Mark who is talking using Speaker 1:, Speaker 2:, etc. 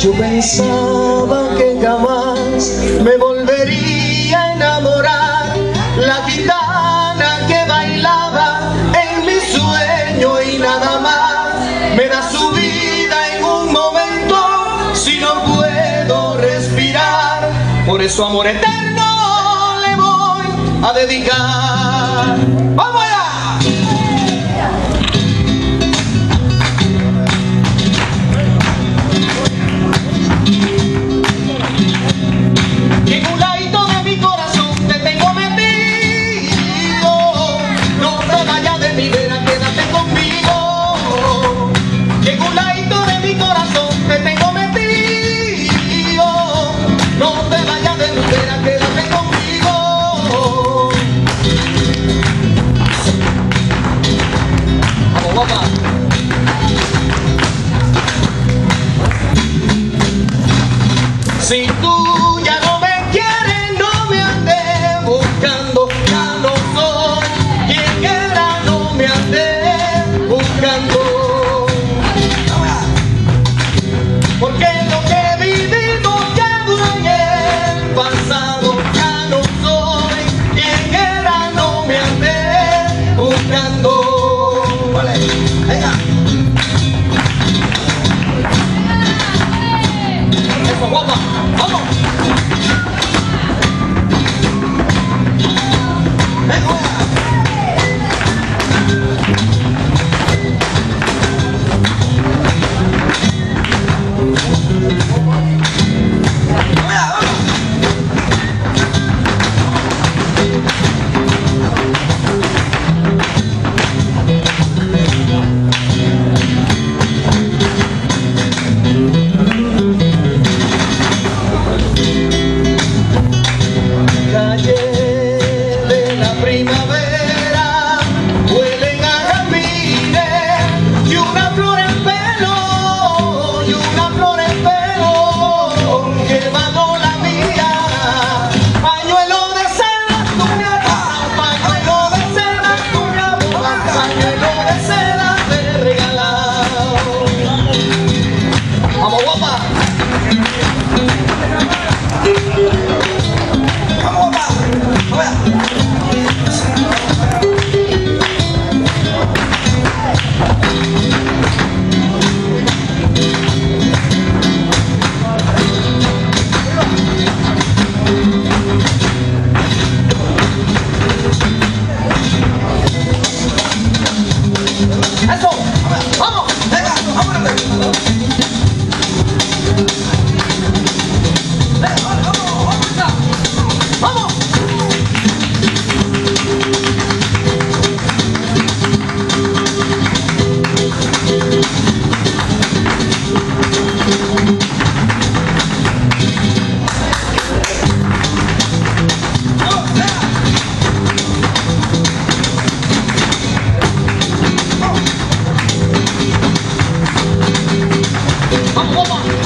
Speaker 1: Pensaba que jamás me volvería a enamorar. La gitana que bailaba en mi sueño y nada más. Me da su vida en un momento si no puedo respirar. Por eso amor eterno le voy a dedicar. ¡Vamos 呜 ¡Vamos! ¡Venga! ¡Vámonos! ¡Vamos! 打不过吧